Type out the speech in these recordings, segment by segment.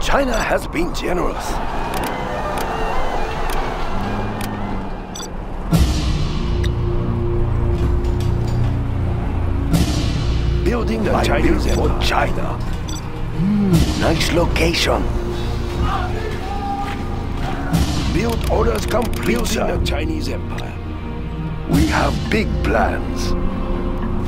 China has been generous. Building the Chinese for China. Mm, nice location. Build orders complete, Building the Chinese Empire. We have big plans.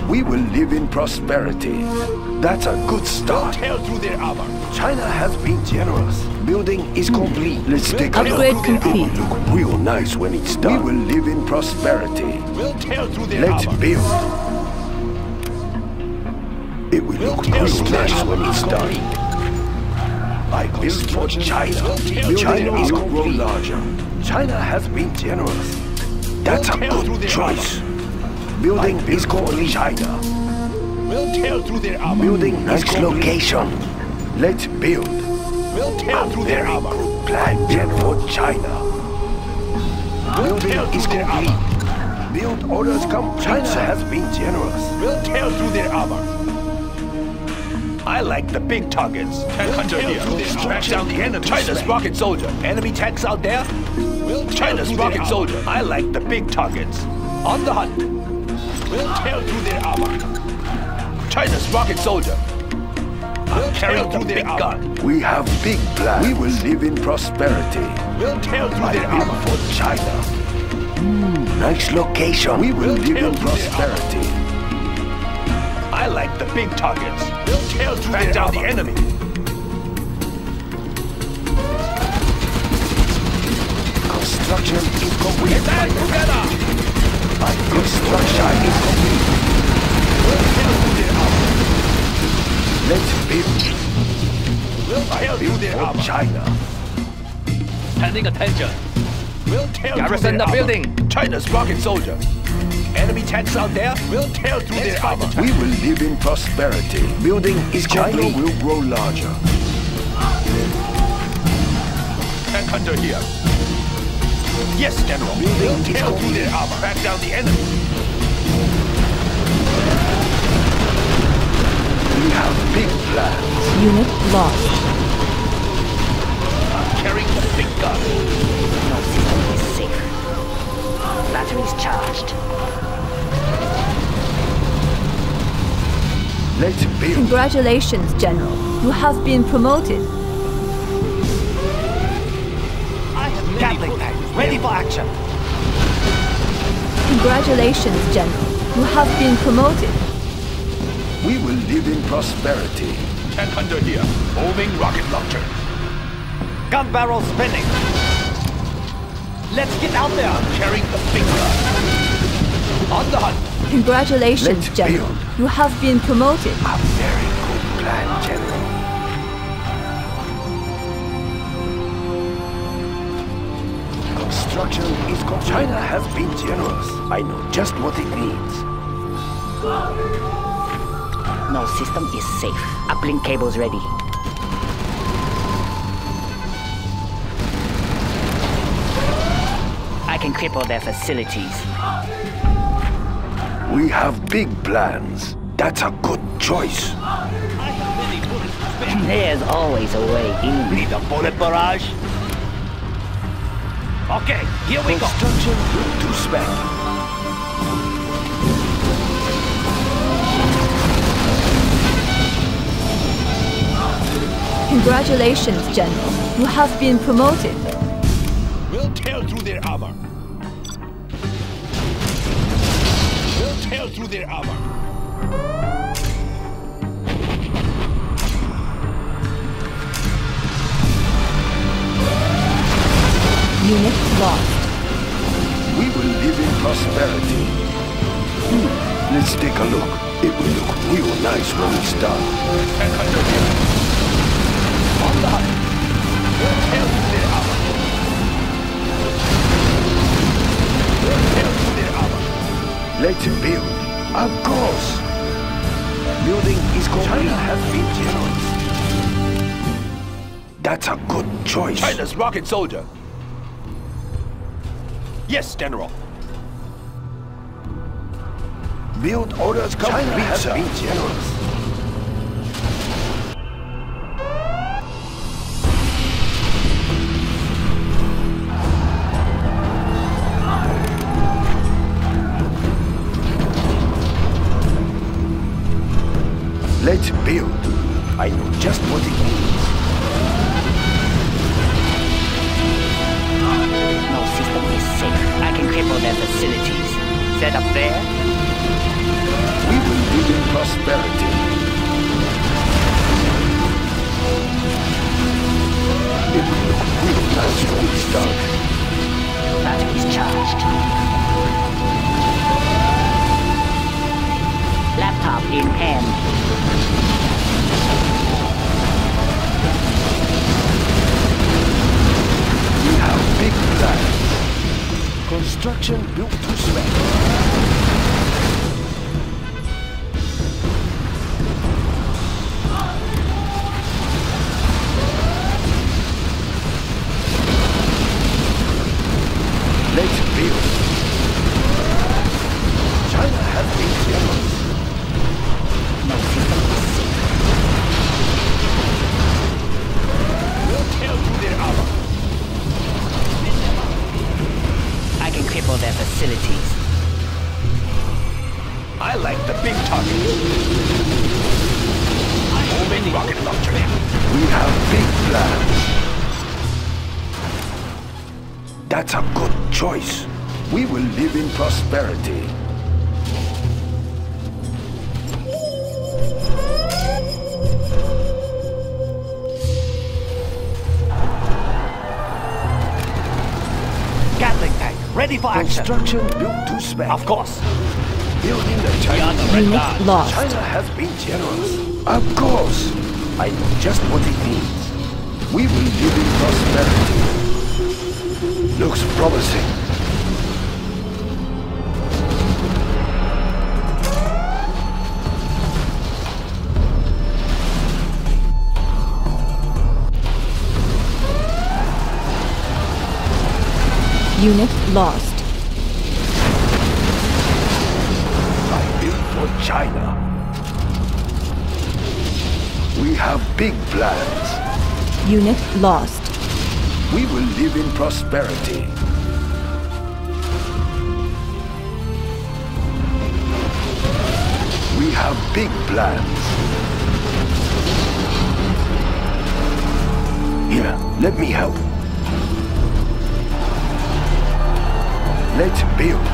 We will live in prosperity. That's a good start. Tear through their armor. China has been generous. Building is hmm. complete. Let's take a look. Upgrade complete. It will look real nice when it's done. We will live in prosperity. We'll tear through their Let's armor. build. It will look real nice when it's done. I build for China. China is going to grow larger. China has been generous. That's a good choice. Building is called China. We'll tear through their armor. Building nice location. Let's build. We'll tear through their armor. good plan General for China. We'll tear is through their complete. armor. Build orders come. China has been generous. We'll tear through their armor. I like the big targets. Tank hunter tear here. through their armor. Track down the enemy. China's rocket soldier. Enemy tanks out there. We'll China's rocket soldier. I like the big targets. On the hunt. We'll tear through their armor. China's rocket soldier. We'll I'm the through their big armor. gun. We have big plans. We will live in prosperity. We'll tear through I their armor. for China. Mm, nice location. We will We'll live in prosperity. I like the big targets. We'll tear through Track their down the armor. enemy. Construction is complete. Stand together. My construction is complete. We'll Let's build. We'll tear through Build their armor. China. Standing attention. We'll tear through Garrison their the armor. building. China's rocket soldier. Enemy tanks out there. We'll tear through Let's their fight the armor. We will live in prosperity. Building is China complete. will grow larger. Tank hunter here. Yes, General. We'll Building is tear through complete. their armor. Track down the enemy. Have big plans. Unit lost. Carrying the big gun. No system is safe. Batteries charged. Let's build. Congratulations, General. You have been promoted. I have Gatling tank, ready for action. Congratulations, General. You have been promoted. We will live in prosperity. Tank hunter here. Homing rocket launcher. Gun barrel spinning. Let's get out there. Carrying the big gun. On the hunt. Congratulations, Let's General. build. You have been promoted. A very good plan, General. Construction is complete. China has been generous. I know just what it needs. No system is safe. Uplink cables ready. I can cripple their facilities. We have big plans. That's a good choice. There's always a way in. Need a bullet barrage? Okay, here we go. Construction to spec. Congratulations, General. You have been promoted. We'll tear through their armor. We'll tear through their armor. Unit lost. We will live in prosperity. Hmm, Let's take a look. It will look real nice when it's done. Let's build. Of course. Building is complete. China has been generous. That's a good choice. China's rocket soldier. Yes, General. Build orders complete. China has been generous. Let's build. I know just what it means. No system is safe. I can cripple their facilities. Set up there? We will live in prosperity. It will look real when it's done. Batteries charged. Laptop in hand. Construction built to spec. Construction built to spec. Of course. Building the We are Chinese. red Unit guard. lost. China has been generous. Of course. I know just what it means. We will live in prosperity. Looks promising. Unit lost. China. We have big plans. Unit lost. We will live in prosperity. We have big plans. Here, let me help. Let's build.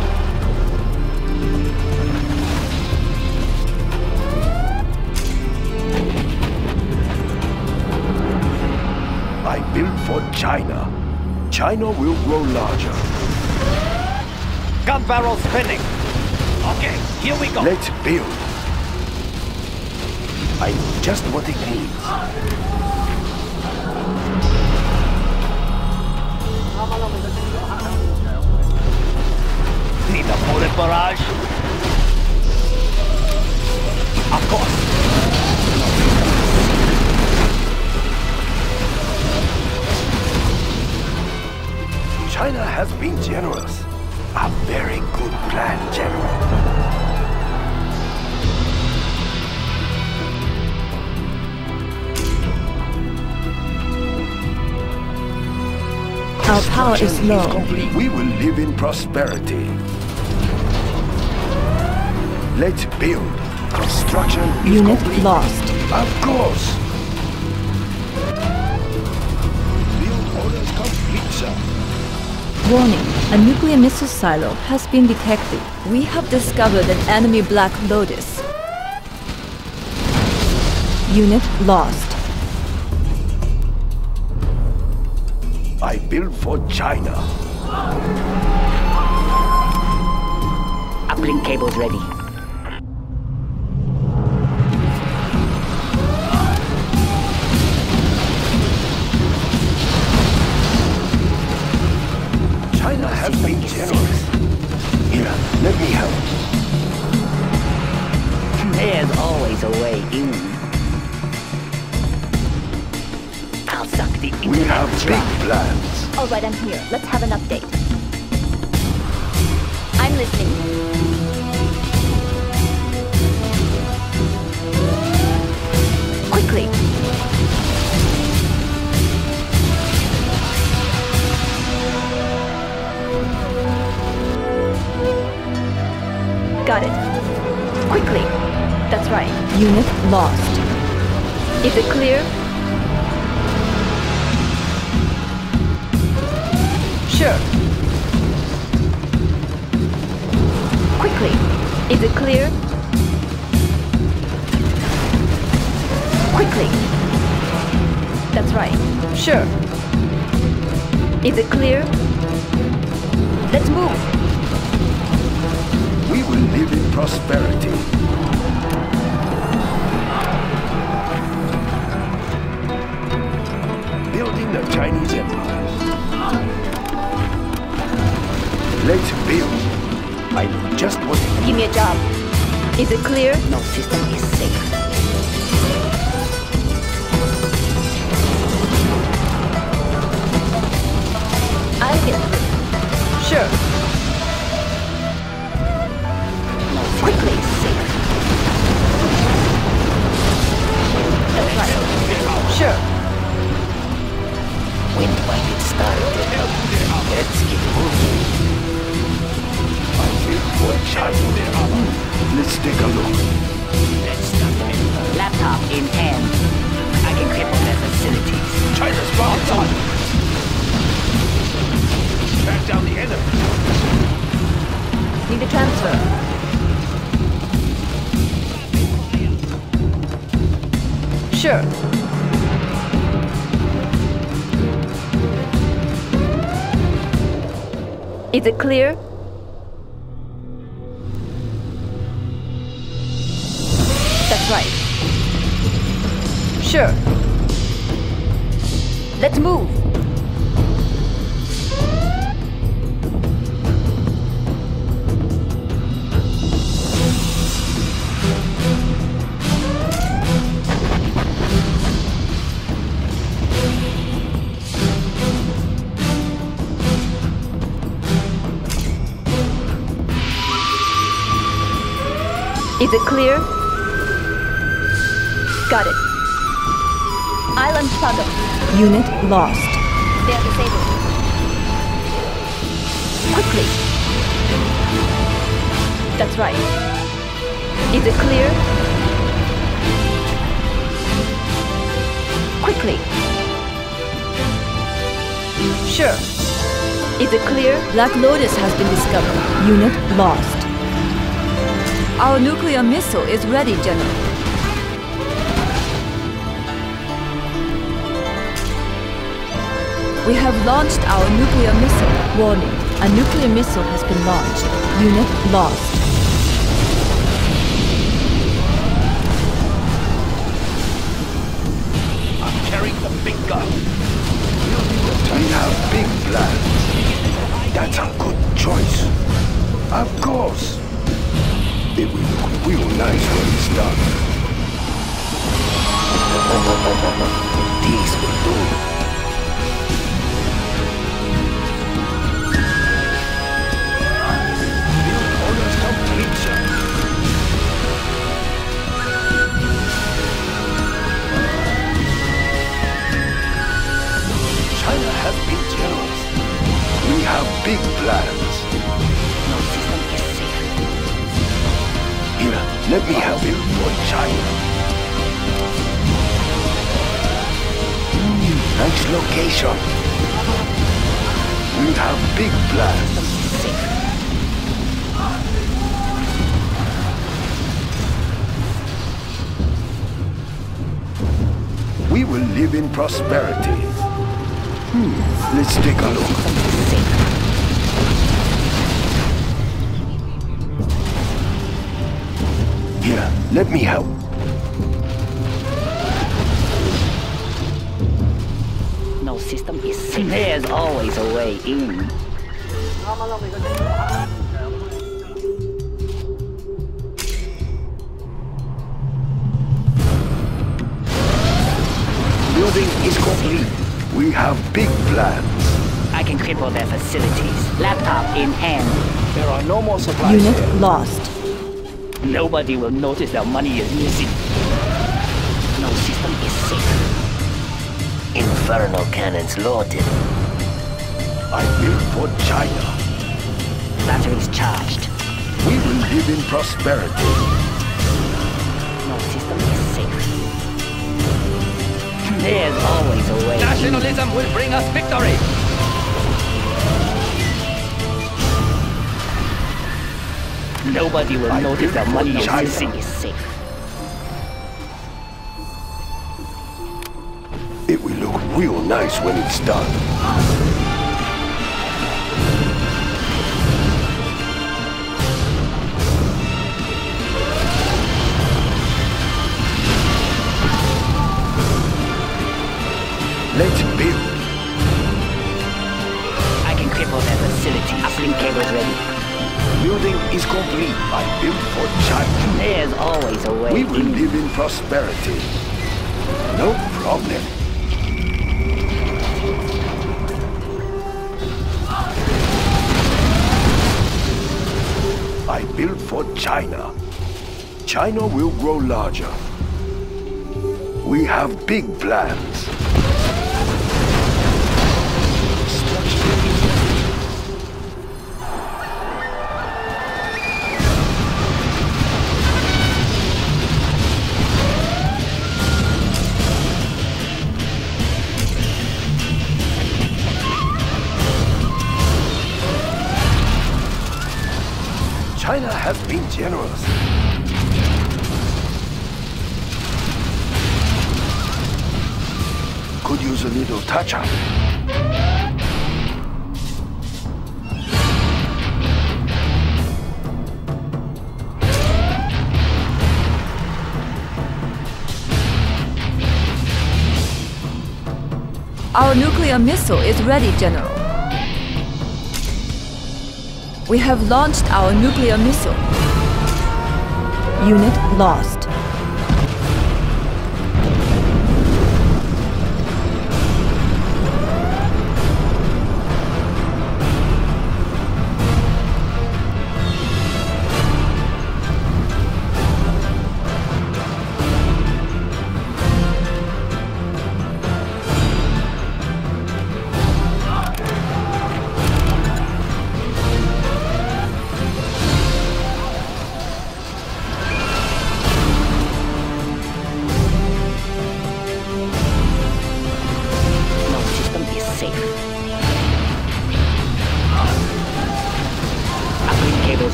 I built for China. China will grow larger. Gun barrel spinning. Okay, here we go. Let's build. I know just what it means. Need a bullet barrage. Of course. China has been generous. A very good plan, General. Our power is low. We will live in prosperity. Let's build. Construction is Unit lost. Of course. Warning, a nuclear missile silo has been detected. We have discovered an enemy Black Lotus. Unit lost. I built for China. Uplink cables ready. Always a way in. I'll suck the We internet have dry. big plans. All right, I'm here. Let's have an update. I'm listening. Quickly. Got it. Quickly. That's right. Unit lost. Is it clear? Sure. Quickly. Is it clear? Quickly. That's right. Sure. Is it clear? Let's move. We will live in prosperity. Is it clear? No system is Is it clear? That's right. Sure. Let's move. Is it clear? Got it. Island shuttle. Unit lost. They are disabled. Quickly. That's right. Is it clear? Quickly. Sure. Is it clear? Black Lotus has been discovered. Unit lost. Our nuclear missile is ready, General. We have launched our nuclear missile. Warning, a nuclear missile has been launched. Unit lost. I'm carrying the big gun. You We have big plans. That's a good choice. Of course. It will look real nice when it's done. These will do. China has been generous. We have big plans. Let me help you for China. Hmm, nice location. We have big plans. We will live in prosperity. Hmm, let's take a look. Here, let me help. No system is safe. There's always a way in. Building is complete. We have big plans. I can cripple their facilities. Laptop in hand. There are no more supplies Unit here. lost. Nobody will notice their money is missing. No system is safe. Infernal cannons loaded. I built for China. Batteries charged. We will live in prosperity. No system is safe. There's always a way. Nationalism will bring us victory. Nobody will I notice that money is missing is safe. It will look real nice when it's done. Let's build. I can cripple their facilities. Uplink cables ready. Building is complete. I built for China. There's always a way. We will live in prosperity. No problem. I built for China. China will grow larger. We have big plans. China has been generous. Could use a little touch-up. Our nuclear missile is ready, General. We have launched our nuclear missile. Unit lost.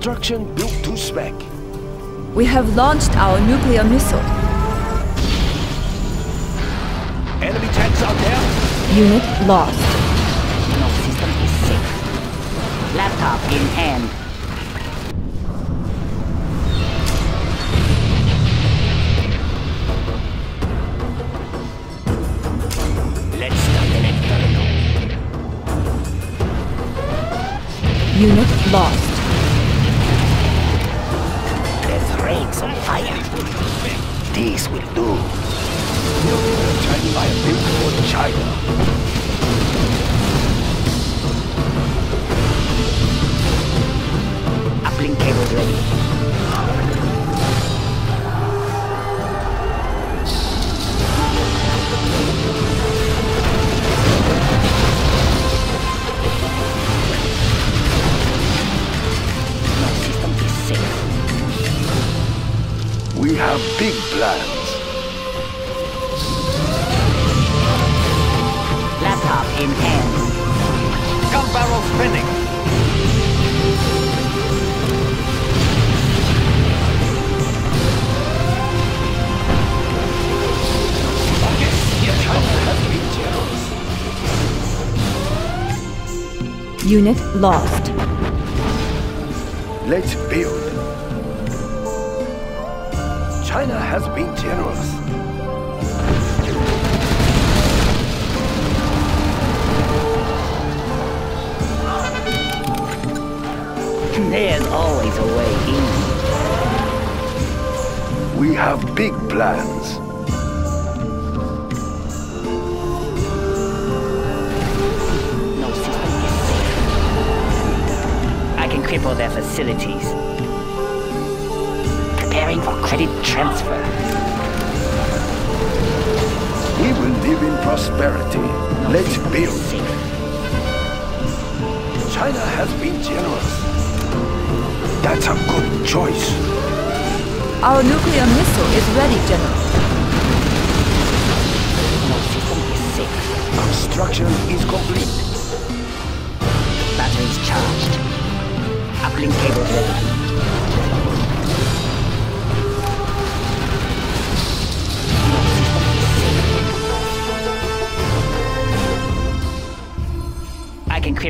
Construction built to spec. We have launched our nuclear missile. Enemy tanks out there. Unit lost. No system is safe. Laptop in hand. Let's start an inferno. Unit lost. Rain some fire. This will do. I built for China. Uplink cables ready. We have big plans. Laptop in hand. Gun barrel spinning. Unit lost. Let's build. China has been generous. There's always a way in. We have big plans. No system is safe. I can cripple their facilities. Preparing for credit transfer. We will live in prosperity. No Let's build. safe. China has been generous. That's a good choice. Our nuclear missile is ready, General. No system is safe. Construction is complete. Batteries charged. Uplink cables ready.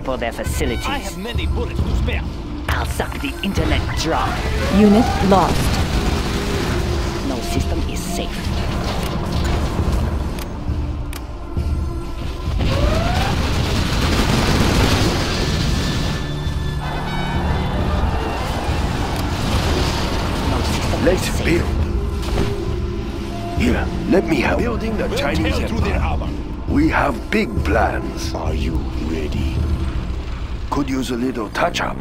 I can cripple their facilities. I have many bullets to spare. I'll suck the internet dry. Unit lost. No system is safe. Let's is build. Here, let me help. Building the We'll Chinese through their Empire. armor. We have big plans. Are you ready? Could use a little touch-up.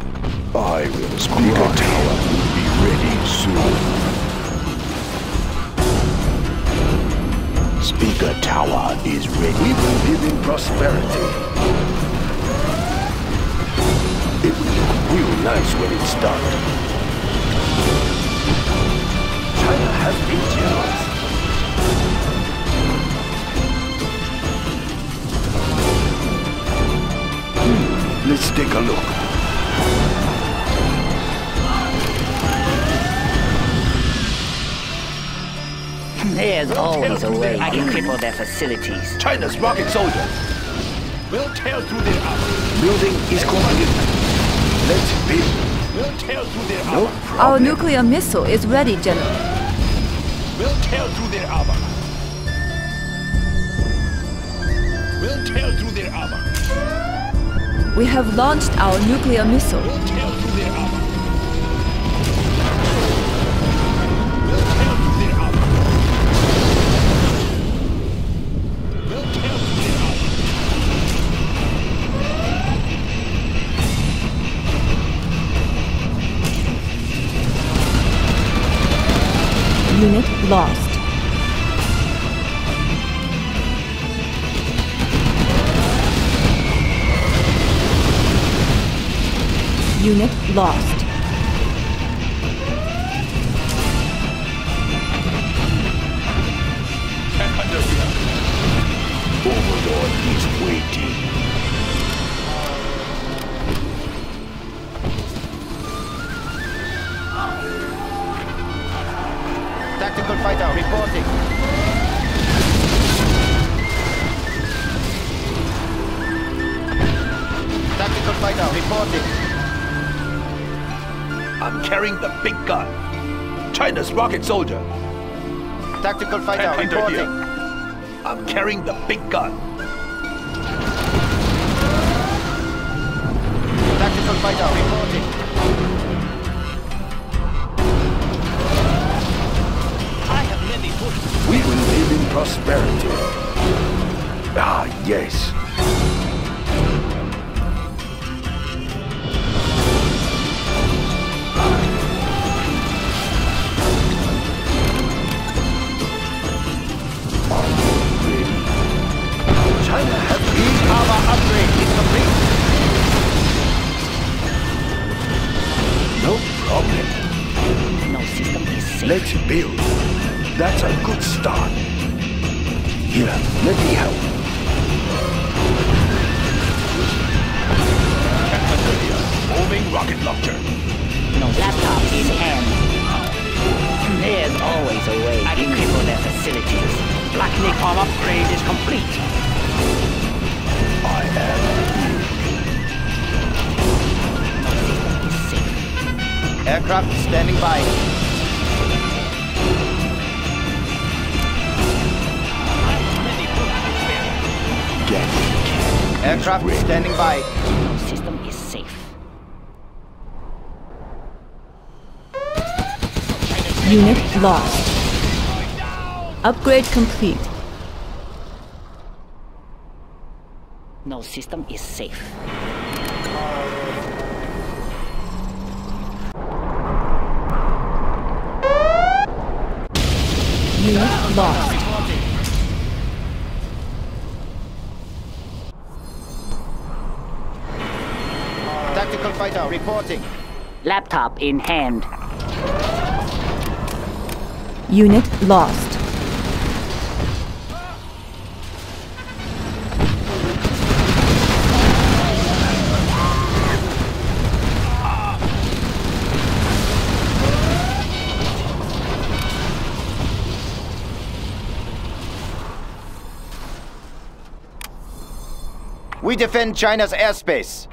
I will. Speak. Speaker Tower will be ready soon. Speaker Tower is ready. We will live in prosperity. It will look real nice when it's done. China has been Let's take a look. There's always a way. their I can cripple their facilities. China's rocket soldier. We'll tear through their armor. Building is complete. Let's build. We'll tear through their armor. problem. Our nuclear missile is ready, General. We'll tear through their armor. We have launched our nuclear missile. We'll tear Unit lost. Overlord is waiting. Tactical fighter reporting. Tactical fighter reporting. I'm carrying the big gun. China's rocket soldier. Tactical fighter Headhunter reporting. here. I'm carrying the big gun. Tactical fighter reporting. I have many bullets. We will live in prosperity. Ah, yes. Problem. No system is safe. Let's build. That's a good start. Here, let me help. Headhunter. Moving rocket launcher. No laptop in hand. There's always a way. I can cripple their facilities. Black Napalm upgrade is complete. I am Aircraft standing by. Many bullets to spare. Gatling cannon is Aircraft ready. standing by. No system is safe. Unit lost. Upgrade complete. No system is safe. Unit lost. Tactical fighter reporting. Laptop in hand. Unit lost. We defend China's airspace.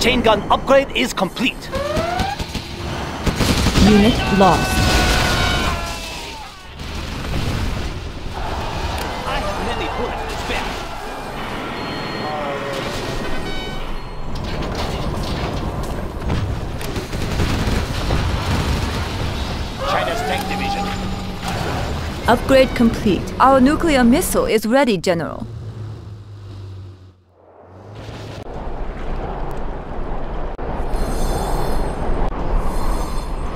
Chain gun upgrade is complete. Unit lost. Upgrade complete. Our nuclear missile is ready, General.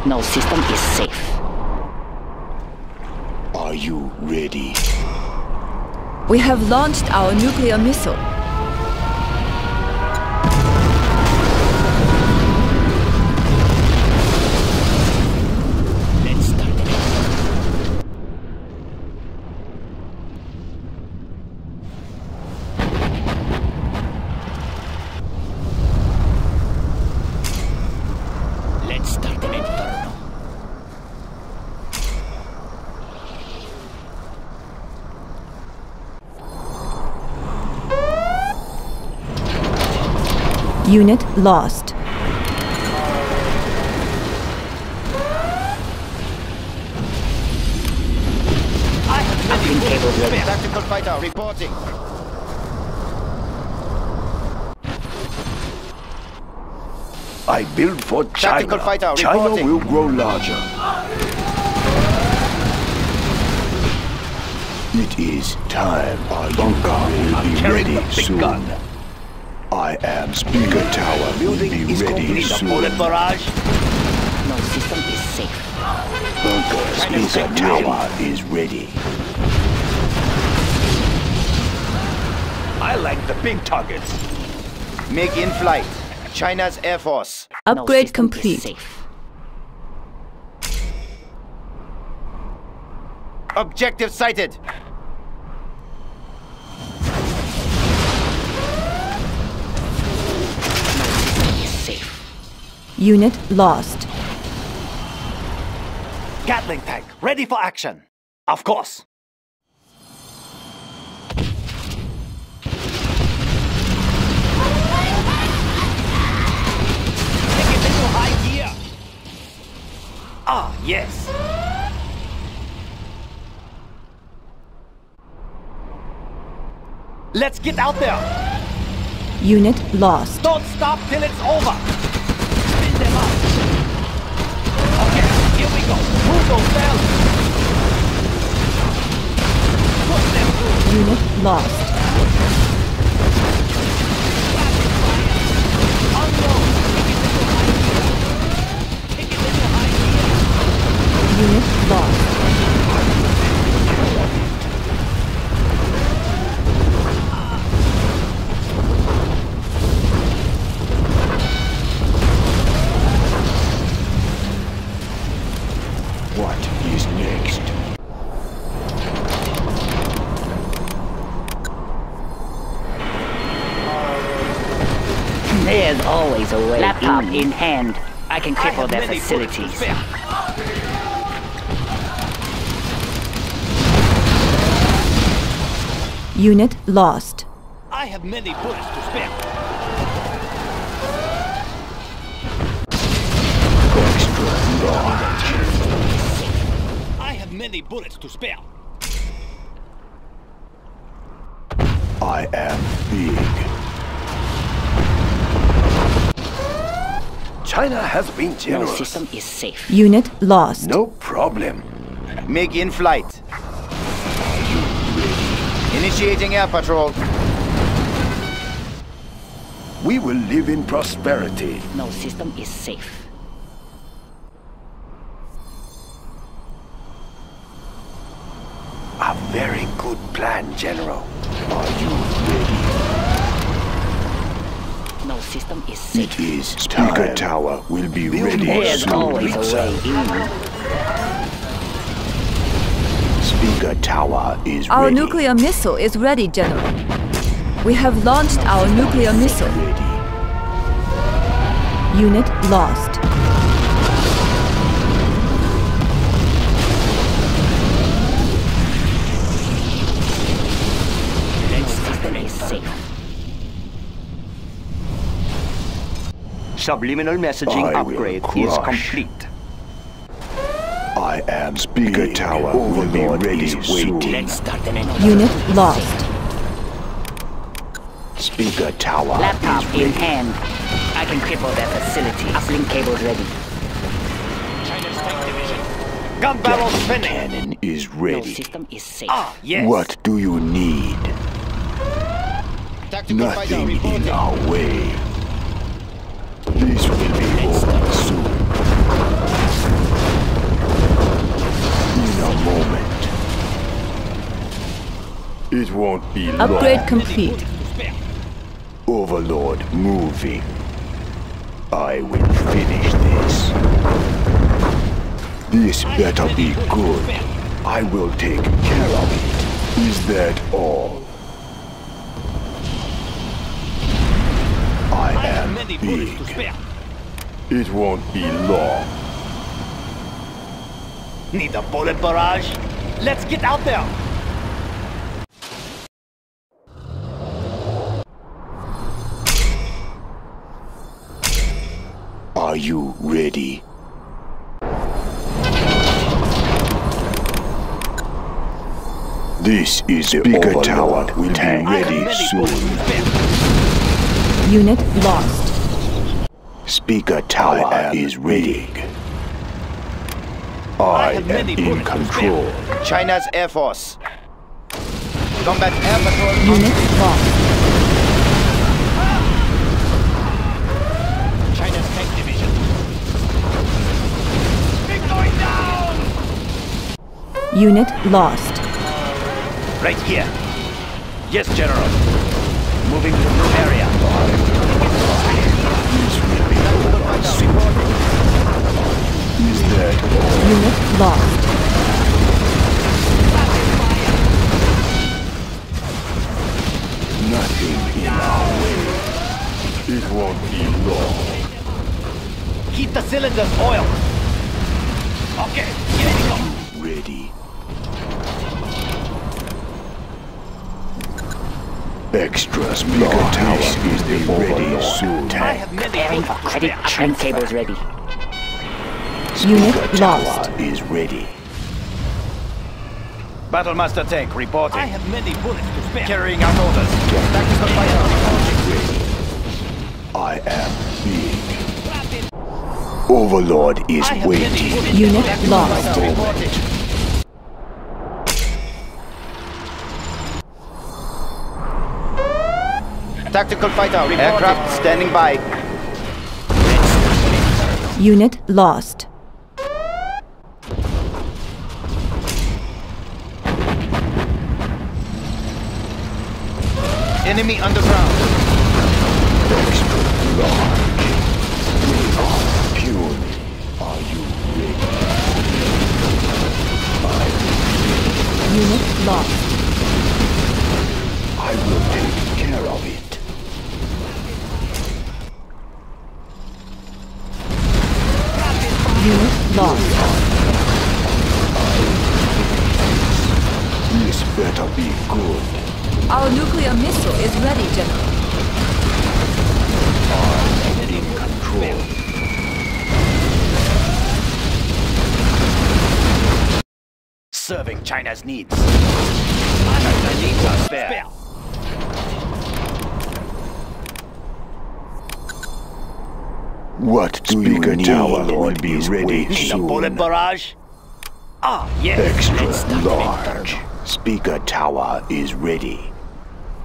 No system is safe. Are you ready? We have launched our nuclear missile. Unit lost. I have many Uplink cable bullets to spare. Tactical fighter reporting. I build for China. Tactical fighter China reporting. will grow larger. It is time. Our bunker will be ready soon. gun. I am Speaker Tower will Building be is ready complete. A bullet barrage. No system is safe. Bunker China's Speaker Tower is ready. I like the big targets. MiG in flight. China's Air Force. Upgrade system is complete. Objective sighted. Unit lost. Gatling tank, ready for action. Of course. Take it into high gear. Ah, yes. Let's get out there. Unit lost. Don't stop till it's over. Here we go. Move. Push them through. Unit lost. in hand, I can cripple I their facilities. Unit lost. I have many bullets to spare. I have many bullets to spare. I am big. China has been generous. No system is safe. Unit lost. No problem. MiG in flight. Initiating air patrol. We will live in prosperity. No system is safe. A very good plan, General. No system is safe. It is Speaker Tower will be ready There's soon. always a way in. Speaker Tower is Our ready. nuclear missile is ready, General. We have launched our nuclear missile. Unit lost. Subliminal messaging I will upgrade is complete. I am Speaker Tower will be ready soon. Let's start an Unit lost. Speaker Tower Laptop is in hand. I can cripple their facility. Uplink cables ready. Gun barrel spinning. Cannon is No ready. system is safe. Ah, yes. What do you need? Tactical Nothing in our way. This will be over soon. In a moment. It won't be Upgrade long. complete. Overlord moving. I will finish this. This better be good. I will take care of it. Is that all? Big. spare. It won't be long. Need a bullet barrage? Let's get out there. Are you ready? This is the Bigger Tower will be I ready soon. To spare. Unit lost. Speaker Tower is ready. I have am in bullets to control. China's Air Force. Combat Air Patrol. Unit lost. China's tank division. Big going down! Unit lost. Right here. Yes, General. Moving to new area. Unit lost. Nothing in our way. It won't be long. Keep the cylinders oiled. Okay, here we go. Ready. Extra Speaker Tower is the ready soon. I have many Preparing bullets for to credit. spare. Uplink cables ready. Unit lost. Tower is ready. Battlemaster tank reporting. I have many bullets to spare. Carrying out orders. Tactical fighter reporting. I am big. Overlord is I have many waiting. Unit lost. Tactical fighter. Aircraft standing by. Unit lost. Enemy underground. Large. We are puny. Are you ready? Unit lost. none. This better be good. Our nuclear missile is ready, General. I'm in control. Serving China's needs. China needs a spare. What do you Speaker need? Tower will be is ready waiting. Need a bullet barrage? Ah, yes. Extra large. Speaker Tower is ready.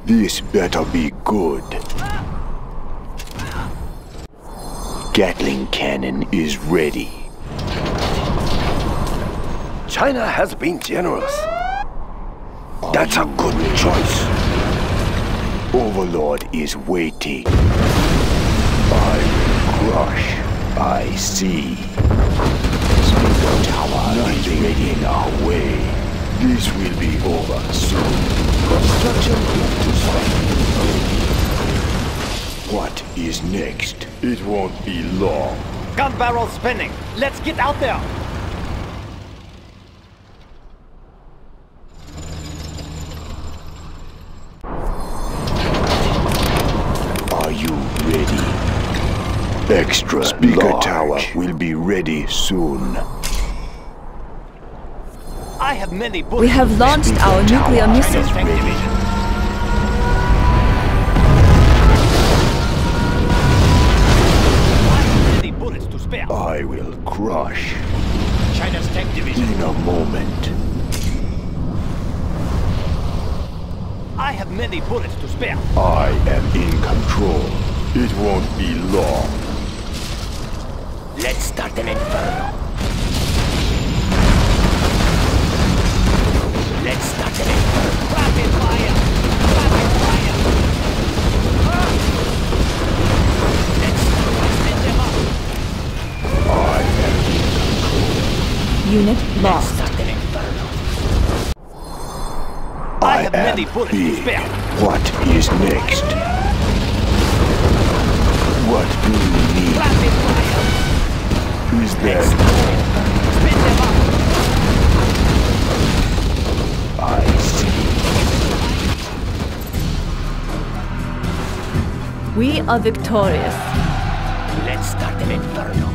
This better be good. Gatling cannon is ready. China has been generous. That's a good choice. Overlord is waiting. Crush. I see. Speaker Tower is in our way. This will be over soon. Construction to. What is next? It won't be long. Gun barrel spinning. Let's get out there. Extra Speaker large. Tower will be ready soon. I have many bullets. We have launched Speaker our nuclear Tower missile. is ready. many bullets to spare. I will crush China's tank division. in a moment. I have many bullets to spare. I am in control. It won't be long. Let's start an inferno. Let's start an inferno. Rapid fire. Rapid fire. Let's Spin them up. I am Unit lost. start an inferno. I have am many bullets to spare. What is next? What do you need? Rapid fire. He's dead. I see. We are victorious. Let's start an inferno.